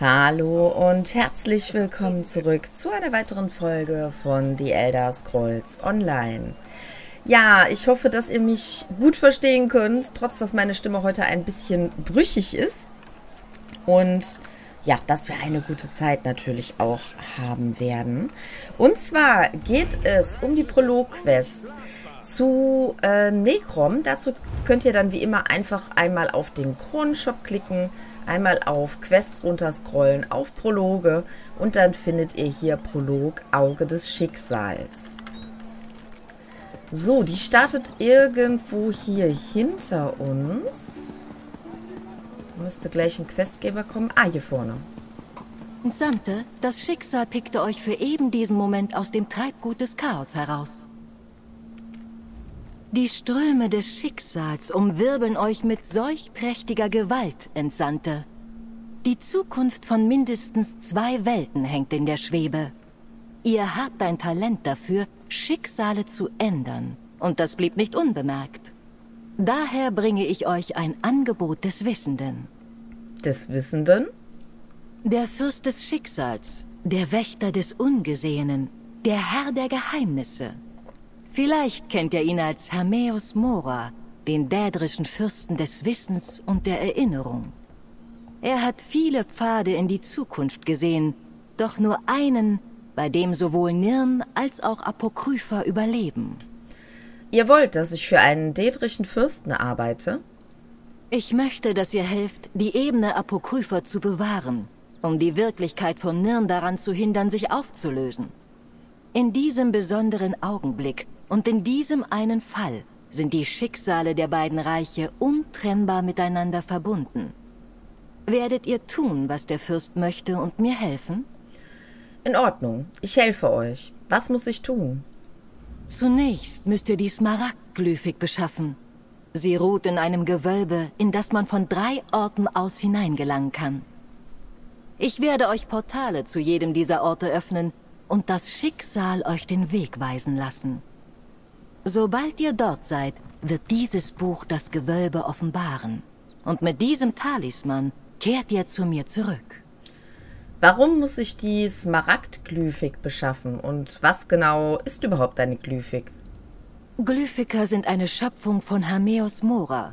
Hallo und herzlich willkommen zurück zu einer weiteren Folge von The Elder Scrolls Online. Ja, ich hoffe, dass ihr mich gut verstehen könnt, trotz dass meine Stimme heute ein bisschen brüchig ist. Und ja, dass wir eine gute Zeit natürlich auch haben werden. Und zwar geht es um die Prolog-Quest zu äh, Necrom. Dazu könnt ihr dann wie immer einfach einmal auf den Kronenshop klicken, einmal auf Quests runterscrollen, auf Prologe und dann findet ihr hier Prolog Auge des Schicksals. So, die startet irgendwo hier hinter uns. Müsste gleich ein Questgeber kommen. Ah, hier vorne. Sante, das Schicksal pickte euch für eben diesen Moment aus dem Treibgut des Chaos heraus. Die Ströme des Schicksals umwirbeln euch mit solch prächtiger Gewalt, Entsandte. Die Zukunft von mindestens zwei Welten hängt in der Schwebe. Ihr habt ein Talent dafür, Schicksale zu ändern. Und das blieb nicht unbemerkt. Daher bringe ich euch ein Angebot des Wissenden. Des Wissenden? Der Fürst des Schicksals, der Wächter des Ungesehenen, der Herr der Geheimnisse. Vielleicht kennt ihr ihn als Hermeus Mora, den dädrischen Fürsten des Wissens und der Erinnerung. Er hat viele Pfade in die Zukunft gesehen, doch nur einen, bei dem sowohl Nirn als auch Apokrypha überleben. Ihr wollt, dass ich für einen dädrischen Fürsten arbeite? Ich möchte, dass ihr helft, die Ebene Apokrypha zu bewahren, um die Wirklichkeit von Nirn daran zu hindern, sich aufzulösen. In diesem besonderen Augenblick und in diesem einen Fall sind die Schicksale der beiden Reiche untrennbar miteinander verbunden. Werdet ihr tun, was der Fürst möchte und mir helfen? In Ordnung, ich helfe euch. Was muss ich tun? Zunächst müsst ihr die Smaragdglyphik beschaffen. Sie ruht in einem Gewölbe, in das man von drei Orten aus hineingelangen kann. Ich werde euch Portale zu jedem dieser Orte öffnen und das Schicksal euch den Weg weisen lassen. Sobald ihr dort seid, wird dieses Buch das Gewölbe offenbaren. Und mit diesem Talisman kehrt ihr zu mir zurück. Warum muss ich die Smaragdglyphik beschaffen und was genau ist überhaupt eine Glyphik? Glyphiker sind eine Schöpfung von Hermeus Mora.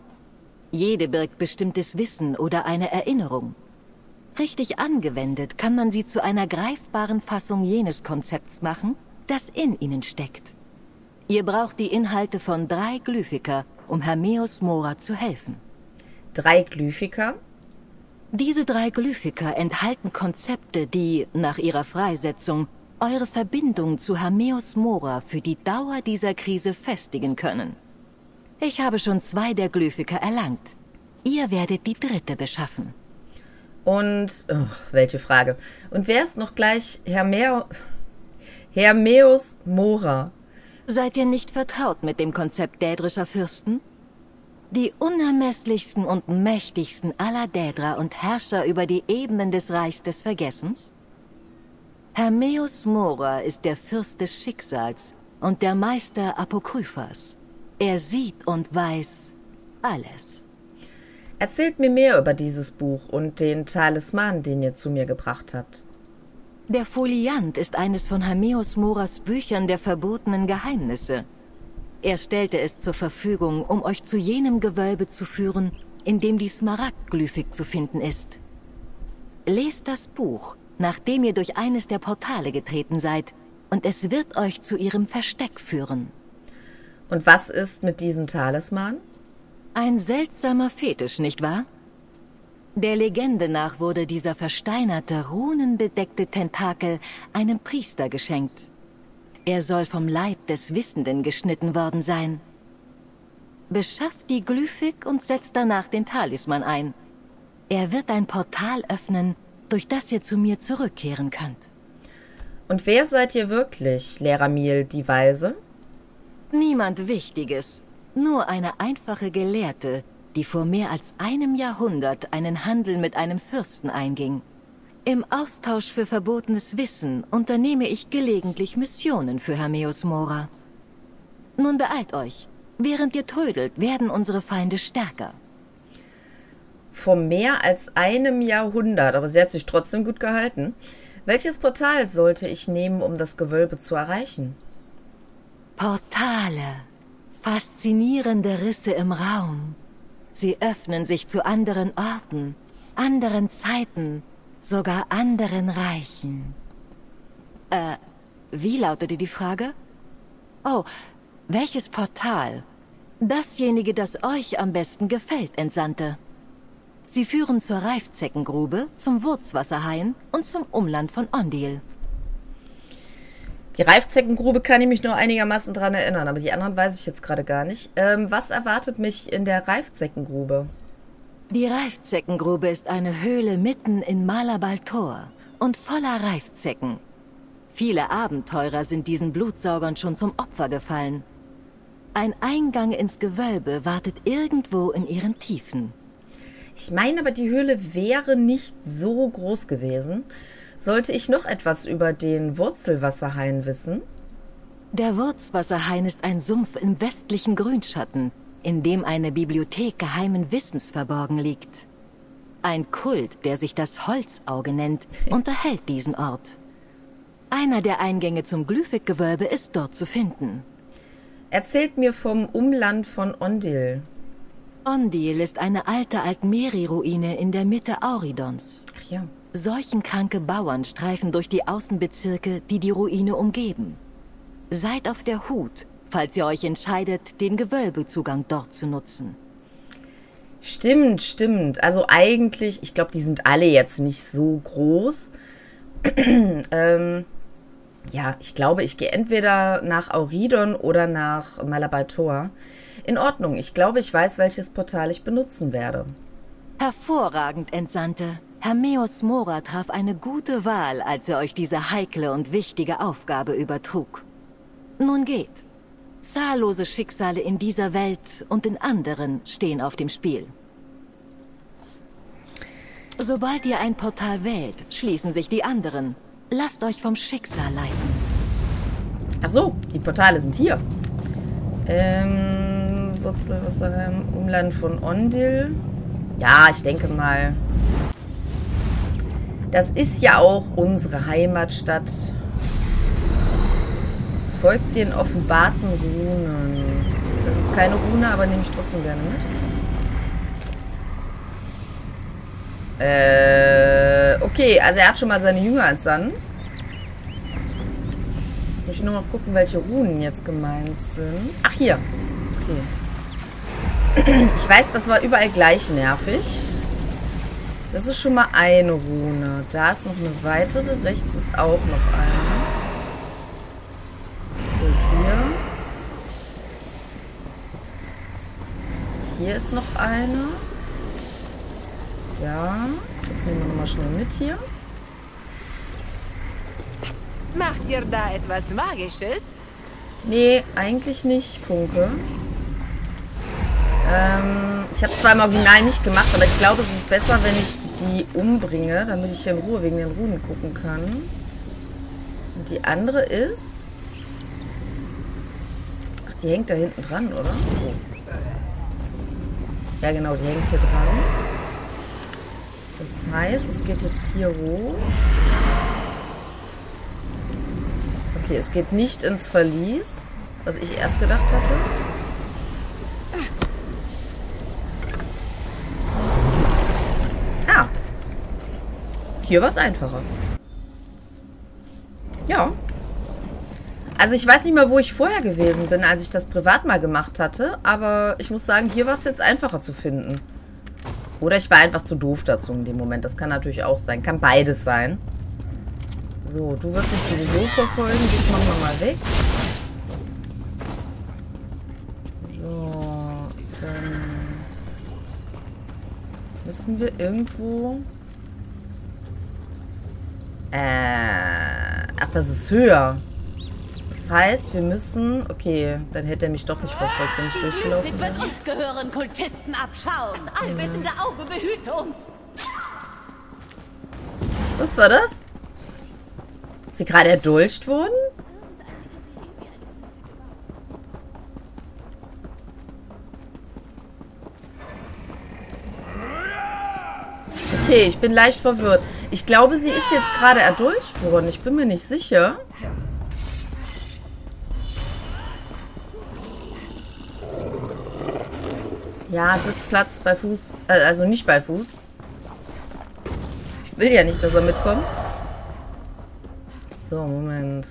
Jede birgt bestimmtes Wissen oder eine Erinnerung. Richtig angewendet kann man sie zu einer greifbaren Fassung jenes Konzepts machen, das in ihnen steckt. Ihr braucht die Inhalte von drei Glyphiker, um Hermeus Mora zu helfen. Drei Glyphiker? Diese drei Glyphiker enthalten Konzepte, die, nach ihrer Freisetzung, eure Verbindung zu Hermeus Mora für die Dauer dieser Krise festigen können. Ich habe schon zwei der Glyphiker erlangt. Ihr werdet die dritte beschaffen. Und, oh, welche Frage. Und wer ist noch gleich Hermeo, Hermeus Mora? Seid ihr nicht vertraut mit dem Konzept dädrischer Fürsten? Die unermesslichsten und mächtigsten aller Dädra und Herrscher über die Ebenen des Reichs des Vergessens? Hermeus Mora ist der Fürst des Schicksals und der Meister Apokryphas. Er sieht und weiß alles. Erzählt mir mehr über dieses Buch und den Talisman, den ihr zu mir gebracht habt. Der Foliant ist eines von Hermeus Moras Büchern der verbotenen Geheimnisse. Er stellte es zur Verfügung, um euch zu jenem Gewölbe zu führen, in dem die Smaragdglyphik zu finden ist. Lest das Buch, nachdem ihr durch eines der Portale getreten seid, und es wird euch zu ihrem Versteck führen. Und was ist mit diesem Talisman? Ein seltsamer Fetisch, nicht wahr? Der Legende nach wurde dieser versteinerte, runenbedeckte Tentakel einem Priester geschenkt. Er soll vom Leib des Wissenden geschnitten worden sein. Beschafft die Glyphik und setzt danach den Talisman ein. Er wird ein Portal öffnen, durch das ihr zu mir zurückkehren könnt. Und wer seid ihr wirklich, Lehrer Miel, die Weise? Niemand Wichtiges, nur eine einfache Gelehrte, die vor mehr als einem Jahrhundert einen Handel mit einem Fürsten einging. Im Austausch für verbotenes Wissen unternehme ich gelegentlich Missionen für Hermeus Mora. Nun beeilt euch. Während ihr trödelt, werden unsere Feinde stärker. vor mehr als einem Jahrhundert, aber sie hat sich trotzdem gut gehalten. Welches Portal sollte ich nehmen, um das Gewölbe zu erreichen? Portale. Faszinierende Risse im Raum. Sie öffnen sich zu anderen Orten, anderen Zeiten, sogar anderen Reichen. Äh, wie lautete die Frage? Oh, welches Portal? Dasjenige, das euch am besten gefällt, Entsandte. Sie führen zur Reifzeckengrube, zum Wurzwasserhain und zum Umland von Ondil. Die Reifzeckengrube kann ich mich nur einigermaßen dran erinnern, aber die anderen weiß ich jetzt gerade gar nicht. Ähm, was erwartet mich in der Reifzeckengrube? Die Reifzeckengrube ist eine Höhle mitten in Malabaltor und voller Reifzecken. Viele Abenteurer sind diesen Blutsaugern schon zum Opfer gefallen. Ein Eingang ins Gewölbe wartet irgendwo in ihren Tiefen. Ich meine aber, die Höhle wäre nicht so groß gewesen. Sollte ich noch etwas über den Wurzelwasserhain wissen? Der Wurzwasserhain ist ein Sumpf im westlichen Grünschatten, in dem eine Bibliothek geheimen Wissens verborgen liegt. Ein Kult, der sich das Holzauge nennt, unterhält diesen Ort. Einer der Eingänge zum Glyphik-Gewölbe ist dort zu finden. Erzählt mir vom Umland von Ondil. Ondil ist eine alte Altmeri-Ruine in der Mitte Auridons. Ach ja. Seuchenkranke Bauern streifen durch die Außenbezirke, die die Ruine umgeben. Seid auf der Hut, falls ihr euch entscheidet, den Gewölbezugang dort zu nutzen. Stimmt, stimmt. Also eigentlich, ich glaube, die sind alle jetzt nicht so groß. ähm, ja, ich glaube, ich gehe entweder nach Auridon oder nach Malabaltor. In Ordnung, ich glaube, ich weiß, welches Portal ich benutzen werde. Hervorragend, Entsandte. Hermeus Mora traf eine gute Wahl, als er euch diese heikle und wichtige Aufgabe übertrug. Nun geht. Zahllose Schicksale in dieser Welt und in anderen stehen auf dem Spiel. Sobald ihr ein Portal wählt, schließen sich die anderen. Lasst euch vom Schicksal leiten. Ach so, die Portale sind hier. Ähm, Wurzelwasserheim, Umland von Ondil. Ja, ich denke mal. Das ist ja auch unsere Heimatstadt. Folgt den offenbarten Runen. Das ist keine Rune, aber nehme ich trotzdem gerne mit. Äh, okay, also er hat schon mal seine Jünger entsandt. Jetzt muss ich nur noch gucken, welche Runen jetzt gemeint sind. Ach, hier. Okay. Ich weiß, das war überall gleich nervig. Das ist schon mal eine Rune. Da ist noch eine weitere. Rechts ist auch noch eine. So, hier. Hier ist noch eine. Da. Das nehmen wir nochmal schnell mit hier. Macht ihr da etwas Magisches? Nee, eigentlich nicht, Funke. Ähm, ich habe zwar im Original nicht gemacht, aber ich glaube, es ist besser, wenn ich die umbringe, damit ich hier in Ruhe wegen den Runen gucken kann. Und die andere ist... Ach, die hängt da hinten dran, oder? Ja, genau, die hängt hier dran. Das heißt, es geht jetzt hier hoch. Okay, es geht nicht ins Verlies, was ich erst gedacht hatte. Ah. Hier war es einfacher. Ja. Also ich weiß nicht mehr, wo ich vorher gewesen bin, als ich das privat mal gemacht hatte. Aber ich muss sagen, hier war es jetzt einfacher zu finden. Oder ich war einfach zu doof dazu in dem Moment. Das kann natürlich auch sein. Kann beides sein. So, du wirst mich sowieso verfolgen. Dich machen wir mal weg. So, dann müssen wir irgendwo... Äh, ach, das ist höher. Das heißt, wir müssen... Okay, dann hätte er mich doch nicht verfolgt, wenn ich durchgelaufen wäre. uns gehören Kultisten abschauen. Das allwissende Auge behüte uns. Was war das? Ist sie gerade erdulcht worden? Okay, ich bin leicht verwirrt. Ich glaube, sie ist jetzt gerade erdolcht worden. Ich bin mir nicht sicher. Ja, Sitzplatz bei Fuß. Äh, also nicht bei Fuß. Ich will ja nicht, dass er mitkommt. So, Moment.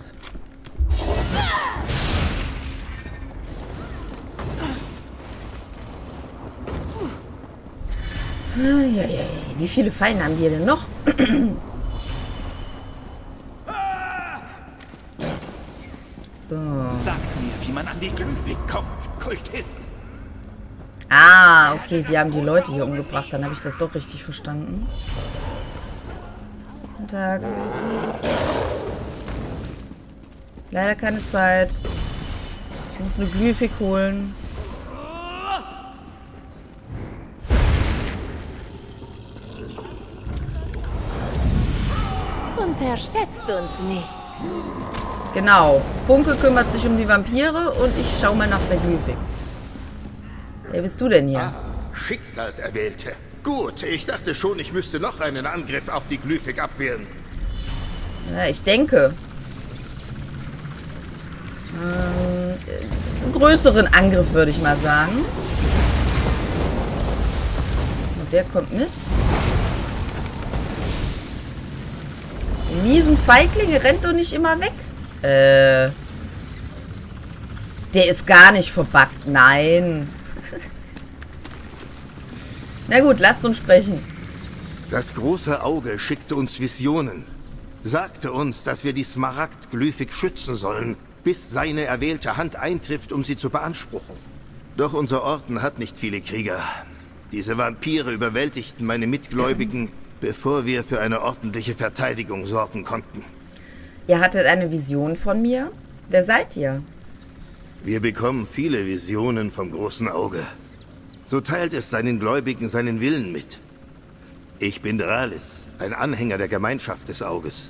Ja, ja, ja. Wie viele Fallen haben die denn noch? so. Sag mir, wie man an die Glyphik kommt, Kultist. Ah, okay, die haben die Leute hier umgebracht. Dann habe ich das doch richtig verstanden. Guten Tag. Leider keine Zeit. Ich muss eine Glyphik holen. Unterschätzt uns nicht. Genau. Funke kümmert sich um die Vampire und ich schaue mal nach der Glyphik. Wer bist du denn hier? Ah, Schicksalserwählte. Gut, ich dachte schon, ich müsste noch einen Angriff auf die Glyphik abwehren. Ja, ich denke. Ähm, einen größeren Angriff, würde ich mal sagen. Und der kommt mit. Miesen Feiglinge rennt doch nicht immer weg. Äh. Der ist gar nicht verbuggt. Nein. Na gut, lasst uns sprechen. Das große Auge schickte uns Visionen. Sagte uns, dass wir die Smaragd-Glyphik schützen sollen, bis seine erwählte Hand eintrifft, um sie zu beanspruchen. Doch unser Orden hat nicht viele Krieger. Diese Vampire überwältigten meine Mitgläubigen, bevor wir für eine ordentliche Verteidigung sorgen konnten. Ihr hattet eine Vision von mir? Wer seid ihr? Wir bekommen viele Visionen vom großen Auge. So teilt es seinen Gläubigen seinen Willen mit. Ich bin Dralis, ein Anhänger der Gemeinschaft des Auges.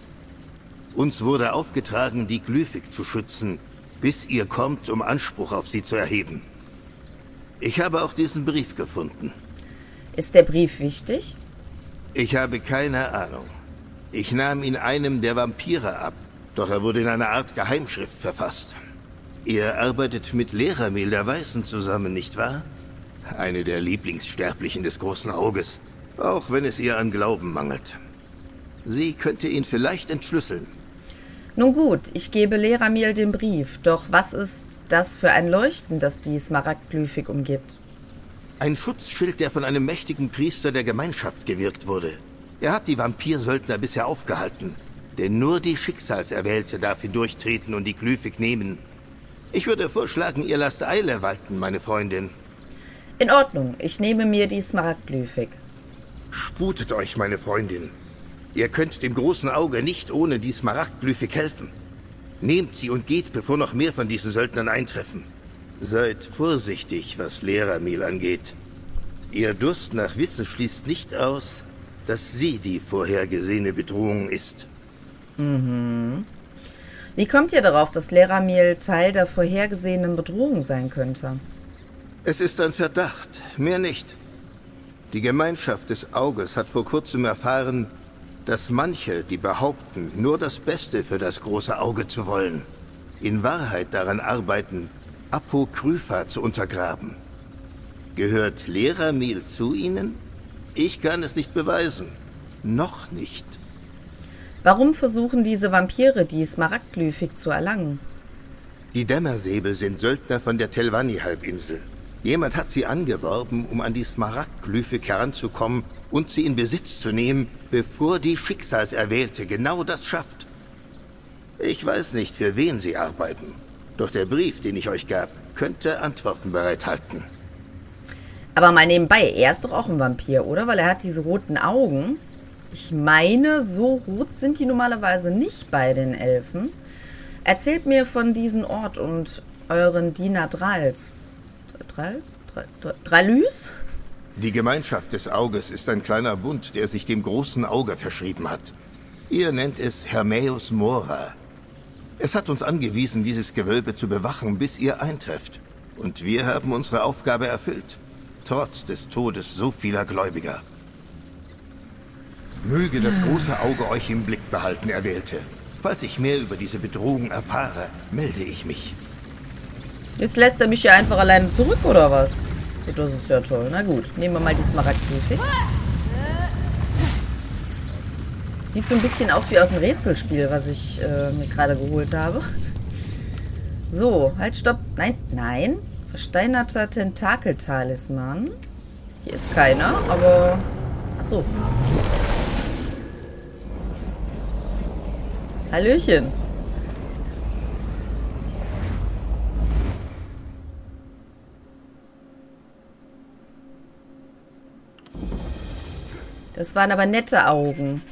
Uns wurde aufgetragen, die Glyphik zu schützen, bis ihr kommt, um Anspruch auf sie zu erheben. Ich habe auch diesen Brief gefunden. Ist der Brief wichtig? Ich habe keine Ahnung. Ich nahm ihn einem der Vampire ab, doch er wurde in einer Art Geheimschrift verfasst. Ihr arbeitet mit Leramil der Weißen zusammen, nicht wahr? Eine der Lieblingssterblichen des großen Auges, auch wenn es ihr an Glauben mangelt. Sie könnte ihn vielleicht entschlüsseln. Nun gut, ich gebe Leramil den Brief. Doch was ist das für ein Leuchten, das die Smaragdglyphik umgibt? Ein Schutzschild, der von einem mächtigen Priester der Gemeinschaft gewirkt wurde. Er hat die Vampirsöldner bisher aufgehalten. Denn nur die Schicksalserwählte darf hindurchtreten und die Glyphik nehmen. Ich würde vorschlagen, ihr lasst Eile walten, meine Freundin. In Ordnung, ich nehme mir die Smaragdglyphik. Sputet euch, meine Freundin. Ihr könnt dem großen Auge nicht ohne die Smaragdglyphik helfen. Nehmt sie und geht, bevor noch mehr von diesen Söldnern eintreffen. Seid vorsichtig, was Lehrermehl angeht. Ihr Durst nach Wissen schließt nicht aus, dass sie die vorhergesehene Bedrohung ist. Mhm. Wie kommt ihr darauf, dass Leramil Teil der vorhergesehenen Bedrohung sein könnte? Es ist ein Verdacht, mehr nicht. Die Gemeinschaft des Auges hat vor kurzem erfahren, dass manche, die behaupten, nur das Beste für das große Auge zu wollen, in Wahrheit daran arbeiten, Apokrypha zu untergraben. Gehört Leramil zu ihnen? Ich kann es nicht beweisen. Noch nicht. Warum versuchen diese Vampire, die Smaragdglyphik zu erlangen? Die Dämmersäbel sind Söldner von der Telvanni-Halbinsel. Jemand hat sie angeworben, um an die Smaragdglyphik heranzukommen und sie in Besitz zu nehmen, bevor die Schicksalserwählte genau das schafft. Ich weiß nicht, für wen sie arbeiten. Doch der Brief, den ich euch gab, könnte Antworten bereithalten. Aber mal nebenbei, er ist doch auch ein Vampir, oder? Weil er hat diese roten Augen. Ich meine, so rot sind die normalerweise nicht bei den Elfen. Erzählt mir von diesem Ort und euren Diener Drals. Drals? Dralys? Die Gemeinschaft des Auges ist ein kleiner Bund, der sich dem großen Auge verschrieben hat. Ihr nennt es Hermaeus Mora. Es hat uns angewiesen, dieses Gewölbe zu bewachen, bis ihr eintrefft. Und wir haben unsere Aufgabe erfüllt. Trotz des Todes so vieler Gläubiger. Möge das große Auge euch im Blick behalten, Erwählte. Falls ich mehr über diese Bedrohung erfahre, melde ich mich. Jetzt lässt er mich hier einfach alleine zurück, oder was? Das ist ja toll. Na gut, nehmen wir mal die Smaragdkäfig. Sieht so ein bisschen aus wie aus einem Rätselspiel, was ich äh, mir gerade geholt habe. So, halt, stopp. Nein, nein. Versteinerter Tentakeltalisman. Hier ist keiner, aber... Achso. Hallöchen. Das waren aber nette Augen.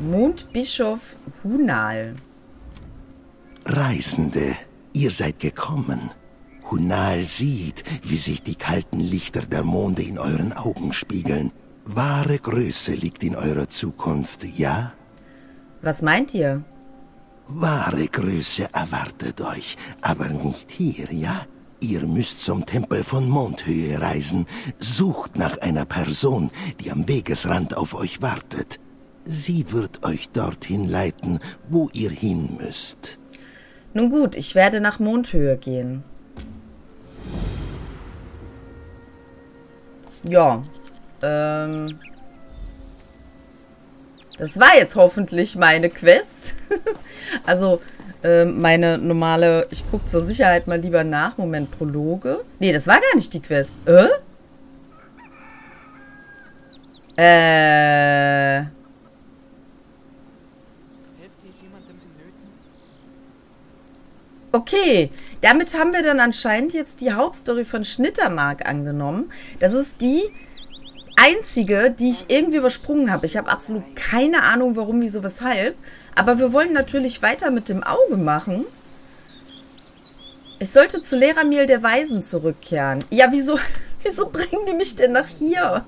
Mondbischof Hunal. Reisende, ihr seid gekommen. Hunal sieht, wie sich die kalten Lichter der Monde in euren Augen spiegeln. Wahre Größe liegt in eurer Zukunft, ja? Was meint ihr? Wahre Größe erwartet euch, aber nicht hier, ja? Ihr müsst zum Tempel von Mondhöhe reisen. Sucht nach einer Person, die am Wegesrand auf euch wartet. Sie wird euch dorthin leiten, wo ihr hin müsst. Nun gut, ich werde nach Mondhöhe gehen. Ja. Ähm. Das war jetzt hoffentlich meine Quest. also, ähm, meine normale... Ich gucke zur Sicherheit mal lieber nach. Moment, Prologe. Nee, das war gar nicht die Quest. Äh? Äh... Okay, damit haben wir dann anscheinend jetzt die Hauptstory von Schnittermark angenommen. Das ist die einzige, die ich irgendwie übersprungen habe. Ich habe absolut keine Ahnung, warum, wieso, weshalb. Aber wir wollen natürlich weiter mit dem Auge machen. Ich sollte zu Lehrermehl der Weisen zurückkehren. Ja, wieso, wieso bringen die mich denn nach hier?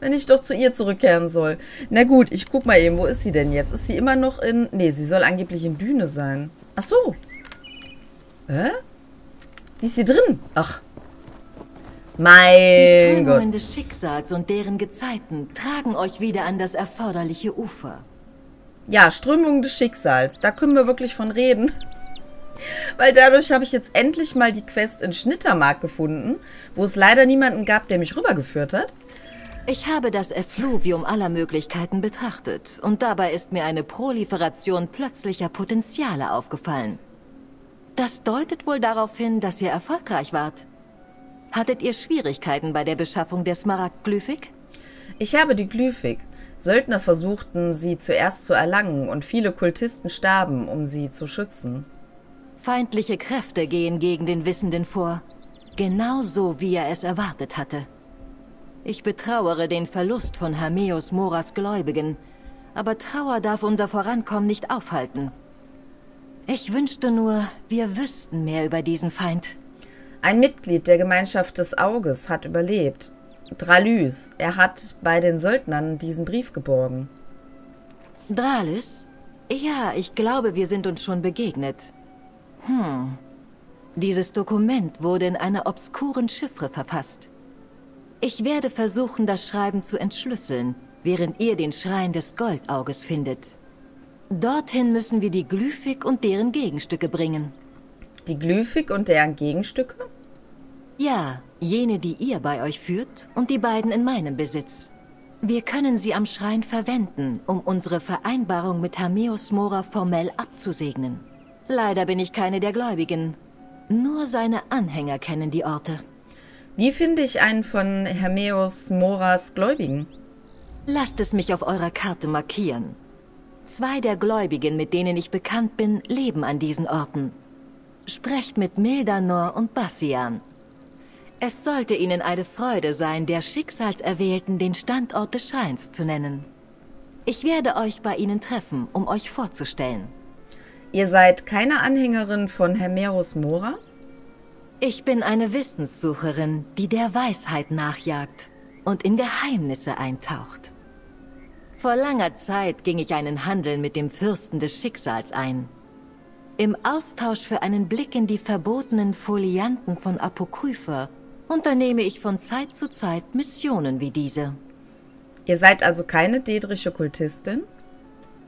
Wenn ich doch zu ihr zurückkehren soll. Na gut, ich guck mal eben, wo ist sie denn jetzt? Ist sie immer noch in... Nee, sie soll angeblich in Düne sein. Ach so. Hä? Die ist hier drin. Ach. Mein Die Strömungen des Schicksals und deren Gezeiten tragen euch wieder an das erforderliche Ufer. Ja, Strömung des Schicksals. Da können wir wirklich von reden. Weil dadurch habe ich jetzt endlich mal die Quest in Schnittermark gefunden, wo es leider niemanden gab, der mich rübergeführt hat. Ich habe das Effluvium aller Möglichkeiten betrachtet und dabei ist mir eine Proliferation plötzlicher Potenziale aufgefallen. Das deutet wohl darauf hin, dass ihr erfolgreich wart. Hattet ihr Schwierigkeiten bei der Beschaffung der Smaragdglyphik? Ich habe die Glyphik. Söldner versuchten, sie zuerst zu erlangen und viele Kultisten starben, um sie zu schützen. Feindliche Kräfte gehen gegen den Wissenden vor. Genauso wie er es erwartet hatte. Ich betrauere den Verlust von Hermeus Moras Gläubigen, aber Trauer darf unser Vorankommen nicht aufhalten. Ich wünschte nur, wir wüssten mehr über diesen Feind. Ein Mitglied der Gemeinschaft des Auges hat überlebt. Dralys. Er hat bei den Söldnern diesen Brief geborgen. Dralis? Ja, ich glaube, wir sind uns schon begegnet. Hm. Dieses Dokument wurde in einer obskuren Chiffre verfasst. Ich werde versuchen, das Schreiben zu entschlüsseln, während ihr den Schrein des Goldauges findet. Dorthin müssen wir die Glyphik und deren Gegenstücke bringen. Die Glyphik und deren Gegenstücke? Ja, jene, die ihr bei euch führt und die beiden in meinem Besitz. Wir können sie am Schrein verwenden, um unsere Vereinbarung mit Hermeus Mora formell abzusegnen. Leider bin ich keine der Gläubigen. Nur seine Anhänger kennen die Orte. Wie finde ich einen von Hermeus Moras Gläubigen? Lasst es mich auf eurer Karte markieren. Zwei der Gläubigen, mit denen ich bekannt bin, leben an diesen Orten. Sprecht mit Mildanor und Bassian. Es sollte ihnen eine Freude sein, der Schicksalserwählten den Standort des Schreins zu nennen. Ich werde euch bei ihnen treffen, um euch vorzustellen. Ihr seid keine Anhängerin von Hermeus Mora? Ich bin eine Wissenssucherin, die der Weisheit nachjagt und in Geheimnisse eintaucht. Vor langer Zeit ging ich einen Handel mit dem Fürsten des Schicksals ein. Im Austausch für einen Blick in die verbotenen Folianten von Apokrypha unternehme ich von Zeit zu Zeit Missionen wie diese. Ihr seid also keine Dedrische Kultistin?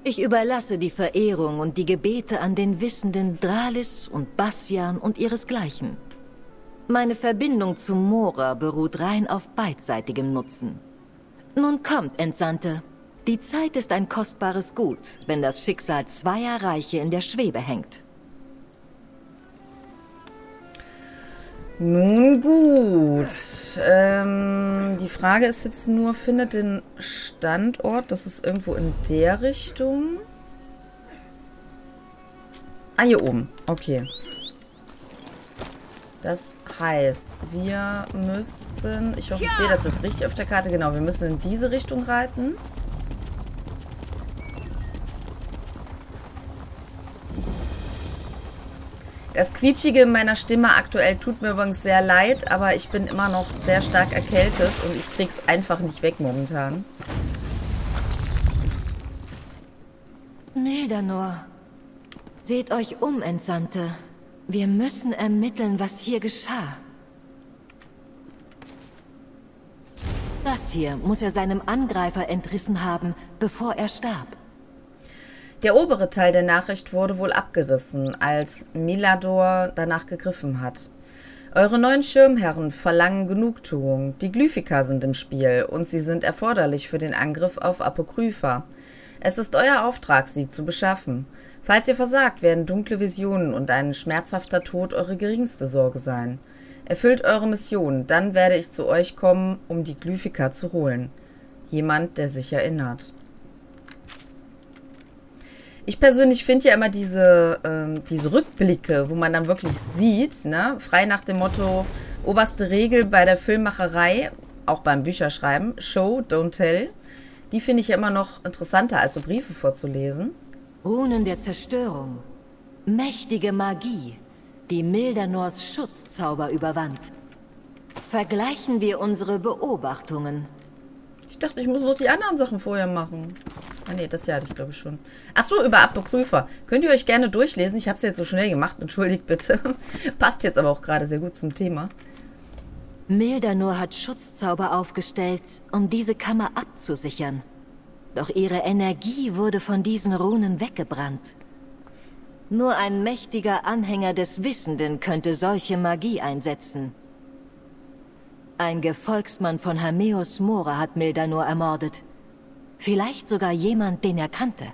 Ich überlasse die Verehrung und die Gebete an den wissenden Dralis und Bastian und ihresgleichen. Meine Verbindung zu Mora beruht rein auf beidseitigem Nutzen. Nun kommt, Entsandte. Die Zeit ist ein kostbares Gut, wenn das Schicksal zweier Reiche in der Schwebe hängt. Nun gut. Ähm, die Frage ist jetzt nur, findet den Standort, das ist irgendwo in der Richtung. Ah, hier oben. Okay. Das heißt, wir müssen... Ich hoffe, ich sehe das jetzt richtig auf der Karte. Genau, wir müssen in diese Richtung reiten. Das Quietschige in meiner Stimme aktuell tut mir übrigens sehr leid, aber ich bin immer noch sehr stark erkältet und ich krieg's einfach nicht weg momentan. Mildanor, seht euch um, Entsandte. Wir müssen ermitteln, was hier geschah. Das hier muss er seinem Angreifer entrissen haben, bevor er starb. Der obere Teil der Nachricht wurde wohl abgerissen, als Milador danach gegriffen hat. Eure neuen Schirmherren verlangen Genugtuung. Die Glyphika sind im Spiel und sie sind erforderlich für den Angriff auf Apokrypha. Es ist euer Auftrag, sie zu beschaffen. Falls ihr versagt, werden dunkle Visionen und ein schmerzhafter Tod eure geringste Sorge sein. Erfüllt eure Mission, dann werde ich zu euch kommen, um die Glyphika zu holen. Jemand, der sich erinnert. Ich persönlich finde ja immer diese, ähm, diese Rückblicke, wo man dann wirklich sieht, ne, frei nach dem Motto, oberste Regel bei der Filmmacherei, auch beim Bücherschreiben, Show, don't tell, die finde ich ja immer noch interessanter, als so Briefe vorzulesen. Runen der Zerstörung. Mächtige Magie, die Mildanors Schutzzauber überwand. Vergleichen wir unsere Beobachtungen. Ich dachte, ich muss noch die anderen Sachen vorher machen. Ah nee, das hier hatte ich glaube ich schon. Ach so, über Apokrypha. Könnt ihr euch gerne durchlesen. Ich habe es jetzt so schnell gemacht. Entschuldigt bitte. Passt jetzt aber auch gerade sehr gut zum Thema. Mildanor hat Schutzzauber aufgestellt, um diese Kammer abzusichern. Doch ihre Energie wurde von diesen Runen weggebrannt. Nur ein mächtiger Anhänger des Wissenden könnte solche Magie einsetzen. Ein Gefolgsmann von Hermeus Mora hat Mildanor ermordet. Vielleicht sogar jemand, den er kannte.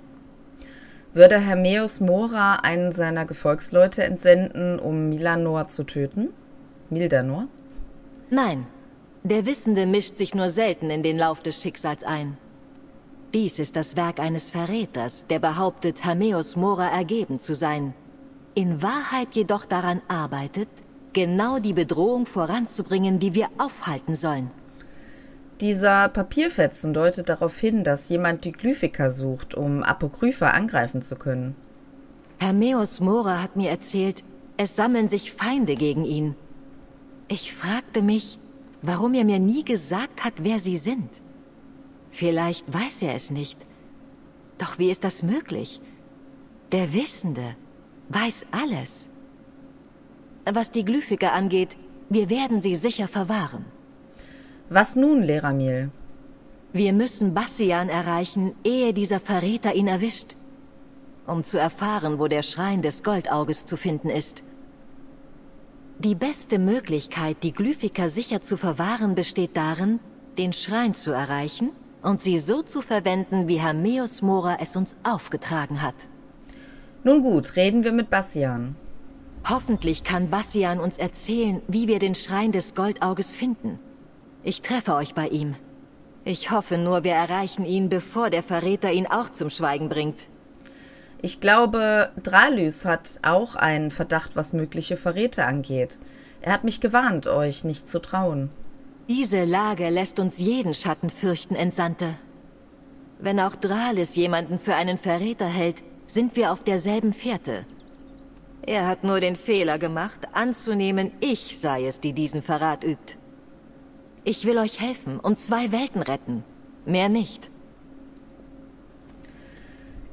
Würde Hermeus Mora einen seiner Gefolgsleute entsenden, um Milanor zu töten? Mildanor? Nein, der Wissende mischt sich nur selten in den Lauf des Schicksals ein. Dies ist das Werk eines Verräters, der behauptet, Hermeus Mora ergeben zu sein. In Wahrheit jedoch daran arbeitet, genau die Bedrohung voranzubringen, die wir aufhalten sollen. Dieser Papierfetzen deutet darauf hin, dass jemand die Glyphika sucht, um Apokrypha angreifen zu können. Hermeus Mora hat mir erzählt, es sammeln sich Feinde gegen ihn. Ich fragte mich, warum er mir nie gesagt hat, wer sie sind. Vielleicht weiß er es nicht. Doch wie ist das möglich? Der Wissende weiß alles. Was die Glyphika angeht, wir werden sie sicher verwahren. Was nun, Leramil? Wir müssen Bassian erreichen, ehe dieser Verräter ihn erwischt. Um zu erfahren, wo der Schrein des Goldauges zu finden ist. Die beste Möglichkeit, die Glyphika sicher zu verwahren, besteht darin, den Schrein zu erreichen und sie so zu verwenden, wie Hermeus Mora es uns aufgetragen hat. Nun gut, reden wir mit Bassian. Hoffentlich kann Bassian uns erzählen, wie wir den Schrein des Goldauges finden. Ich treffe euch bei ihm. Ich hoffe nur, wir erreichen ihn, bevor der Verräter ihn auch zum Schweigen bringt. Ich glaube, Dralys hat auch einen Verdacht, was mögliche Verräter angeht. Er hat mich gewarnt, euch nicht zu trauen. Diese Lage lässt uns jeden Schatten fürchten, Entsandte. Wenn auch Dralis jemanden für einen Verräter hält, sind wir auf derselben Fährte. Er hat nur den Fehler gemacht, anzunehmen, ich sei es, die diesen Verrat übt. Ich will euch helfen und zwei Welten retten. Mehr nicht.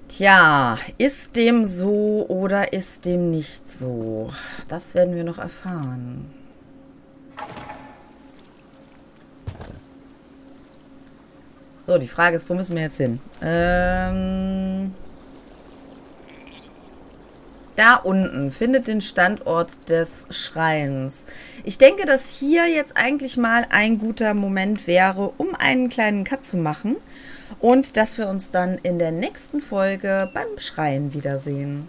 Tja, ist dem so oder ist dem nicht so? Das werden wir noch erfahren. So, die Frage ist, wo müssen wir jetzt hin? Ähm... Da unten findet den Standort des Schreins. Ich denke, dass hier jetzt eigentlich mal ein guter Moment wäre, um einen kleinen Cut zu machen. Und dass wir uns dann in der nächsten Folge beim Schrein wiedersehen.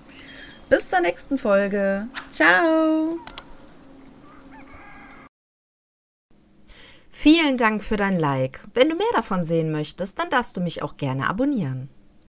Bis zur nächsten Folge. Ciao! Vielen Dank für dein Like. Wenn du mehr davon sehen möchtest, dann darfst du mich auch gerne abonnieren.